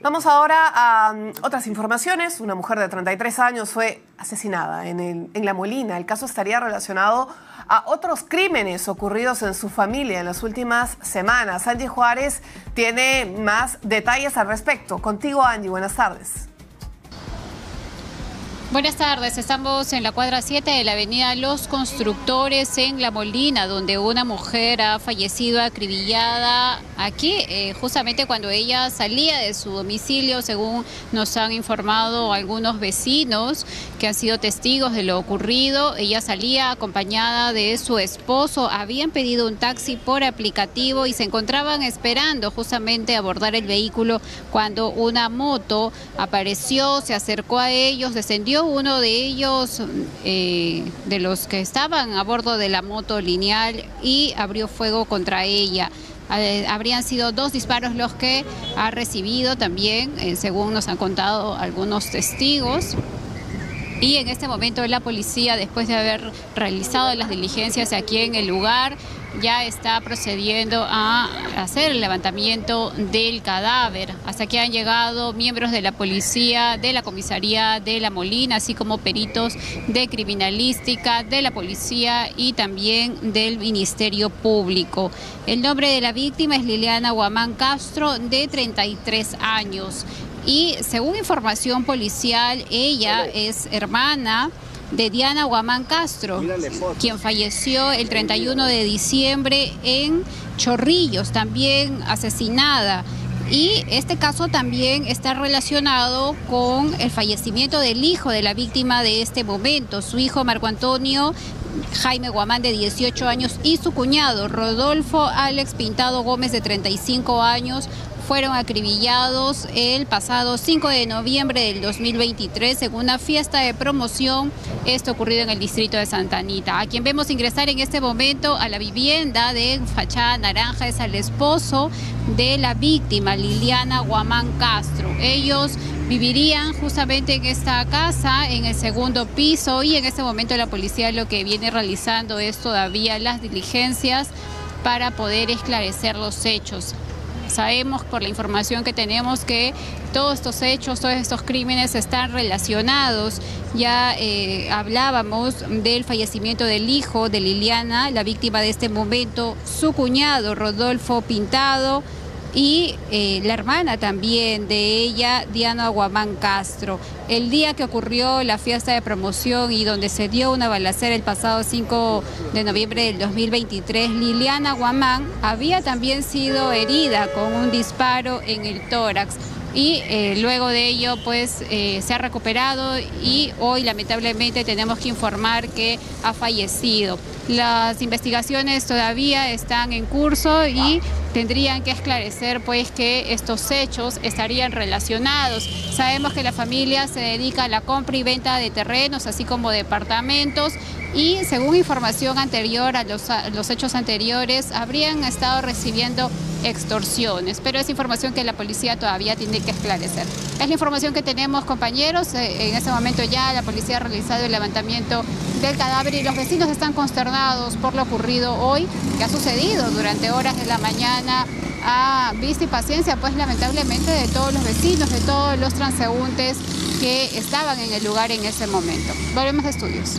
Vamos ahora a um, otras informaciones. Una mujer de 33 años fue asesinada en, el- en La Molina. El caso estaría relacionado a otros crímenes ocurridos en su familia en las últimas semanas. Angie Juárez tiene más detalles al respecto. Contigo, Angie, buenas tardes. Buenas tardes, estamos en la cuadra 7 de la avenida Los Constructores en La Molina, donde una mujer ha fallecido acribillada aquí, eh, justamente cuando ella salía de su domicilio, según nos han informado algunos vecinos que han sido testigos de lo ocurrido. Ella salía acompañada de su esposo, habían pedido un taxi por aplicativo y se encontraban esperando justamente abordar el vehículo cuando una moto apareció, se acercó a ellos, descendió uno de ellos, eh, de los que estaban a bordo de la moto lineal y abrió fuego contra ella. Eh, habrían sido dos disparos los que ha recibido también, eh, según nos han contado algunos testigos. Y en este momento la policía, después de haber realizado las diligencias aquí en el lugar, ya está procediendo a hacer el levantamiento del cadáver. Hasta que han llegado miembros de la policía, de la comisaría de La Molina, así como peritos de criminalística, de la policía y también del Ministerio Público. El nombre de la víctima es Liliana Guamán Castro, de 33 años. Y según información policial, ella es hermana de Diana Guamán Castro, quien falleció el 31 de diciembre en Chorrillos, también asesinada. Y este caso también está relacionado con el fallecimiento del hijo de la víctima de este momento, su hijo Marco Antonio Jaime Guamán de 18 años y su cuñado Rodolfo Alex Pintado Gómez de 35 años fueron acribillados el pasado 5 de noviembre del 2023 en una fiesta de promoción, esto ocurrido en el distrito de Santa Anita. A quien vemos ingresar en este momento a la vivienda de fachada naranja es al esposo de la víctima, Liliana Guamán Castro. Ellos vivirían justamente en esta casa, en el segundo piso, y en este momento la policía lo que viene realizando es todavía las diligencias para poder esclarecer los hechos. Sabemos por la información que tenemos que todos estos hechos, todos estos crímenes están relacionados. Ya eh, hablábamos del fallecimiento del hijo de Liliana, la víctima de este momento, su cuñado Rodolfo Pintado y eh, la hermana también de ella, Diana Guamán Castro. El día que ocurrió la fiesta de promoción y donde se dio una balacera el pasado 5 de noviembre del 2023, Liliana Guamán había también sido herida con un disparo en el tórax y eh, luego de ello pues eh, se ha recuperado y hoy lamentablemente tenemos que informar que ha fallecido. Las investigaciones todavía están en curso y tendrían que esclarecer pues que estos hechos estarían relacionados. Sabemos que la familia se dedica a la compra y venta de terrenos, así como departamentos, y según información anterior a los, a los hechos anteriores, habrían estado recibiendo extorsiones, pero es información que la policía todavía tiene que esclarecer. Es la información que tenemos, compañeros. Eh, En este momento ya la policía ha realizado el levantamiento del cadáver y los vecinos están consternados por lo ocurrido hoy, que ha sucedido durante horas de la mañana a vista y paciencia, pues lamentablemente de todos los vecinos, de todos los transeúntes que estaban en el lugar en ese momento. Volvemos a estudios.